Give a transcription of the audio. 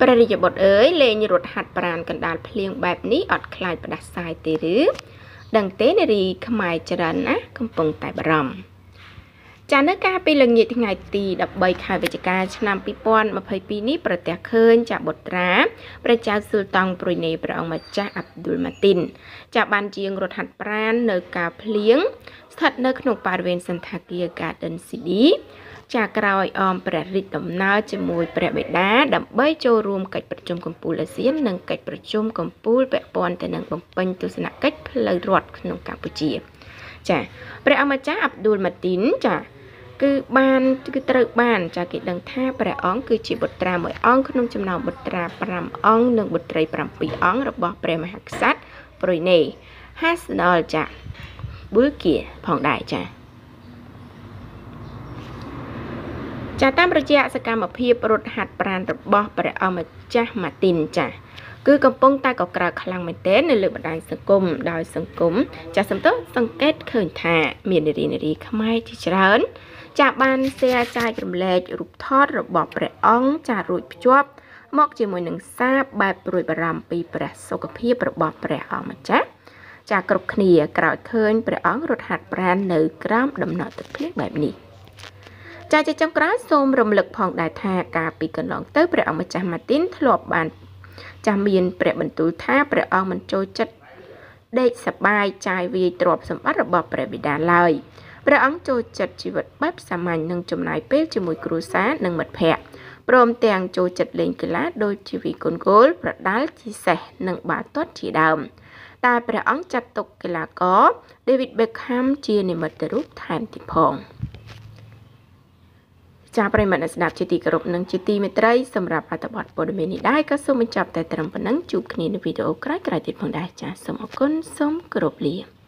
ព្រះរាជបុត្រអើយលេងរត់ហាត់ប្រានកណ្ដាលភ្លៀងបែបនេះអត់ខ្លាចផ្ដាសាយទេឬដឹងទេនារីខ្មែរច្រើនណាស់កំពុងតែបារម្ភចានៅការពីល្ងាចថ្ងៃទី13ខែវិច្ឆិកាឆ្នាំ2022នេះប្រទះឃើញចាបុត្រាព្រះចៅស៊ុលតង់ប្រុយនេព្រះអង្គម្ចាស់អាប់ឌុលម៉ាទីនចាបានជាងរត់ហាត់ប្រាណនៅការភ្លៀងស្ថិតនៅក្នុងបរិវេណសន្តាគារ Garden City ចាក្រោយអមព្រះរាជដំណើរជាមួយព្រះបិតាដើម្បីចូលរួមកិច្ចប្រជុំកំពូលអាស៊ាន និងកិច្ចប្រជុំកំពូលពាក់ព័ន្ធទៅនឹងបំពេញទស្សនកិច្ចផ្លូវរដ្ឋក្នុងកម្ពុជា ចាព្រះអម្ចាស់អាប់ឌុលម៉ាទីនចាគឺបានគឺត្រូវបានចាគេដឹងថាព្រះអង្គគឺជាបុត្រាមួយអង្គក្នុងចំណោមបុត្រា5អង្គនិងបុត្រី7អង្គរបស់ព្រះមហាក្សត្រប្រុយណេហាសដល់ចាប៊ុលគៀផងដែរចា ចាតាមរយៈសកម្មភាពរត់ហាត់ប្រាណរបស់ព្រះអង្គម្ចាស់ម៉ាទីនចាគឺកំពុងតែកក្រើកខ្លាំងមែនទែននៅលើបណ្ដាញសង្គមដោយសង្គមចាសំទោសសង្កេតឃើញថាមាននារីនារីខ្មែរជាច្រើន ចាបានសេអាចាយរំលែករូបថតរបស់ព្រះអង្គចារួចភ្ជាប់ មកជាមួយនឹងសារបែបព្រួយបារម្ភពីព្រះសុខភាពរបស់ព្រះអង្គម្ចាស់ចាគ្រប់គ្នាក្រោយឃើញព្រះអង្គរត់ហាត់ប្រាណនៅក្រោមដំណក់ទឹកភ្លៀងបែបនេះ។ ចាជាចុងក្រោយសូមរំលឹកផងដែរថាកាលពីកន្លងទៅព្រះអង្គម្ចាស់ម៉ាទីនធ្លាប់បាន ចាស់មានព្រះបន្ទូលថាព្រះអង្គមិនចូលចិត្តដេកសបាយចាយវាយទ្រព្យសម្បត្តិរបស់ព្រះបិតាឡើយព្រះអង្គចូលចិត្តជីវិតបែបសាមញ្ញនិងចំណាយពេលជាមួយគ្រួសារនិងមិត្តភ័ក្តិព្រមទាំងចូលចិត្តលេងកីឡាដូចជាវីកូនគោលប្រដាល់ជាសេះនិងបាល់ទាត់ជាដើមតែព្រះអង្គចាត់ទុកកីឡាករ David Beckham ជានិមិត្តរូបថែមទៀតផង។ ចាប្រិមត្តអ្នកស្ដាប់ជាទីគោរពនិងជាទីមេត្រីសម្រាប់អត្ថបទព័ត៌មាននេះដែរក៏សូមបញ្ចប់តែត្រឹមប៉ុណ្ណឹងជួបគ្នានៅវីដេអូក្រោយៗទៀតផងដែរចាសូមអរគុណសូមគោរពលា